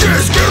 Just